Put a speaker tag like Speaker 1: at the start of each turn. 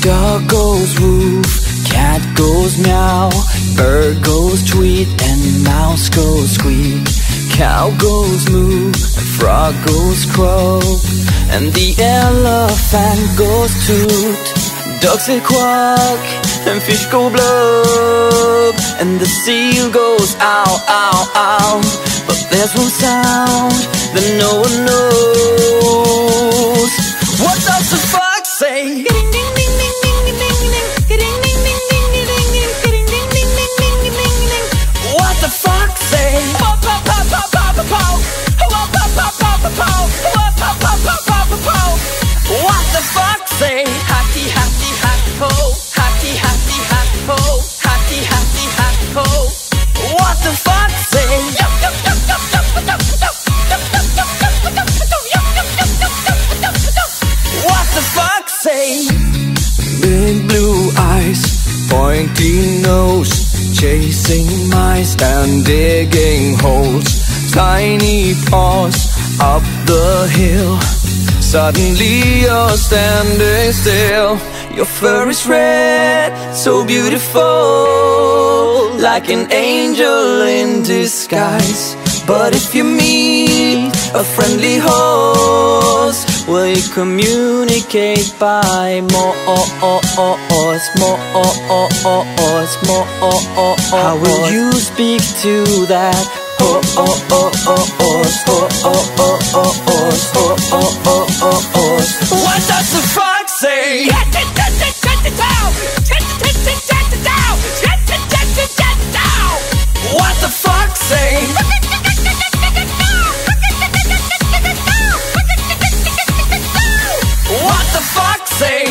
Speaker 1: Dog goes woof, cat goes meow Bird goes tweet and mouse goes squeak. Cow goes moo, frog goes croak And the elephant goes toot. Ducks say quack, and fish go blub And the seal goes ow, ow, ow. But there's one sound that no one knows What the fox say? Big blue eyes, pointy nose, chasing mice and digging holes. Tiny paws up the hill. Suddenly you're standing still. Your fur is red, so beautiful, like an angel in disguise. But if you meet a friendly horse, will you communicate by more, more, Oh, oh, oh, oh, more? Oh, oh, oh, oh How will you speak to that horse?